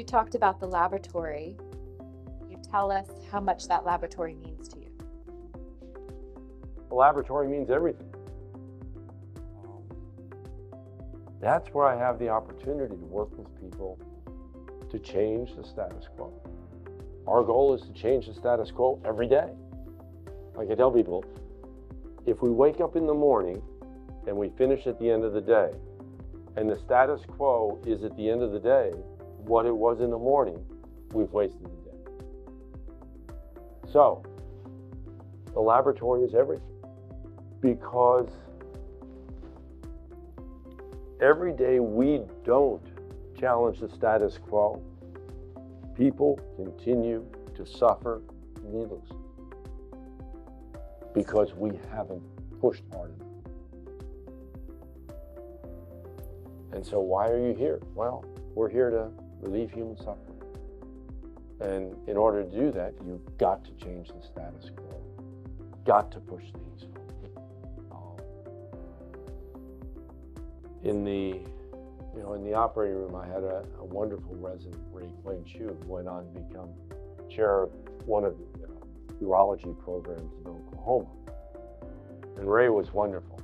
you talked about the laboratory. You tell us how much that laboratory means to you. The laboratory means everything. Um, that's where I have the opportunity to work with people to change the status quo. Our goal is to change the status quo every day. Like I tell people, if we wake up in the morning and we finish at the end of the day, and the status quo is at the end of the day what it was in the morning, we've wasted the day. So, the laboratory is everything because every day we don't challenge the status quo, people continue to suffer needlessly because we haven't pushed hard enough. And so, why are you here? Well, we're here to relieve human suffering. And in order to do that, you've got to change the status quo, got to push things forward. In the you know, in the operating room, I had a, a wonderful resident, Ray Quang Chu, who went on to become chair of one of the urology programs in Oklahoma. And Ray was wonderful.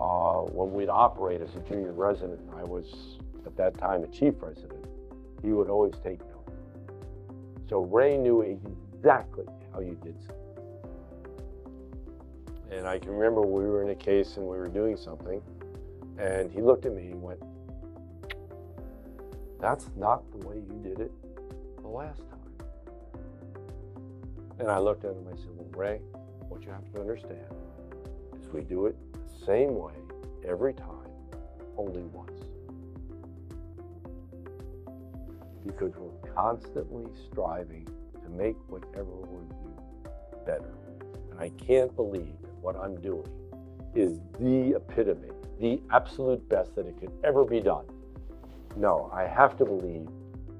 Uh, when we'd operate as a junior resident, I was at that time a chief resident, he would always take notes. So Ray knew exactly how you did something. And I can remember we were in a case and we were doing something, and he looked at me and went, That's not the way you did it the last time. And I looked at him and I said, Well, Ray, what you have to understand is we do it the same way every time, only once. Because we're constantly striving to make whatever we do better. And I can't believe that what I'm doing is the epitome, the absolute best that it could ever be done. No, I have to believe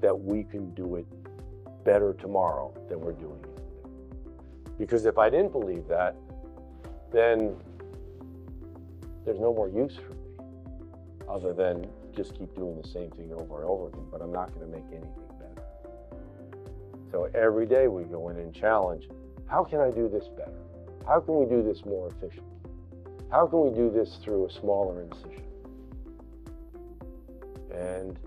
that we can do it better tomorrow than we're doing it. Because if I didn't believe that, then there's no more use for me other than just keep doing the same thing over and over again, but I'm not going to make anything better. So every day we go in and challenge how can I do this better? How can we do this more efficiently? How can we do this through a smaller incision? And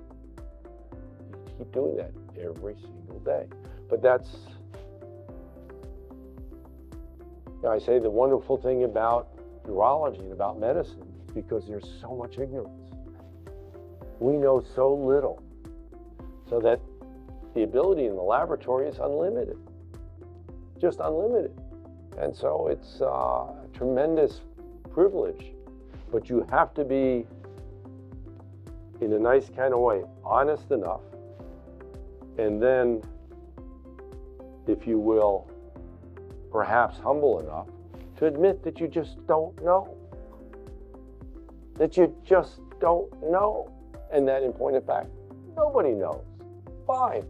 you keep doing that every single day. But that's, you know, I say the wonderful thing about urology and about medicine because there's so much ignorance. We know so little, so that the ability in the laboratory is unlimited, just unlimited. And so it's uh, a tremendous privilege, but you have to be, in a nice kind of way, honest enough, and then, if you will, perhaps humble enough to admit that you just don't know. That you just don't know. And that, in point of fact, nobody knows. Fine.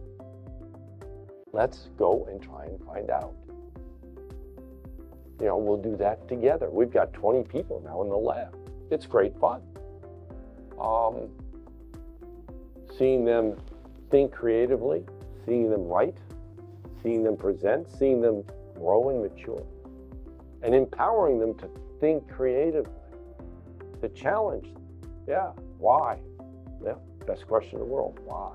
Let's go and try and find out. You know, we'll do that together. We've got 20 people now in the lab. It's great fun. Um, seeing them think creatively, seeing them write, seeing them present, seeing them grow and mature and empowering them to think creatively, to challenge them. Yeah, why? Best question in the world. Why?